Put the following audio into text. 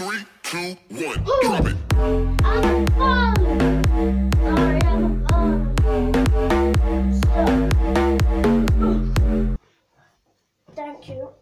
Three, two, one, drop it. I'm falling. Sorry, I'm falling. So. Thank you.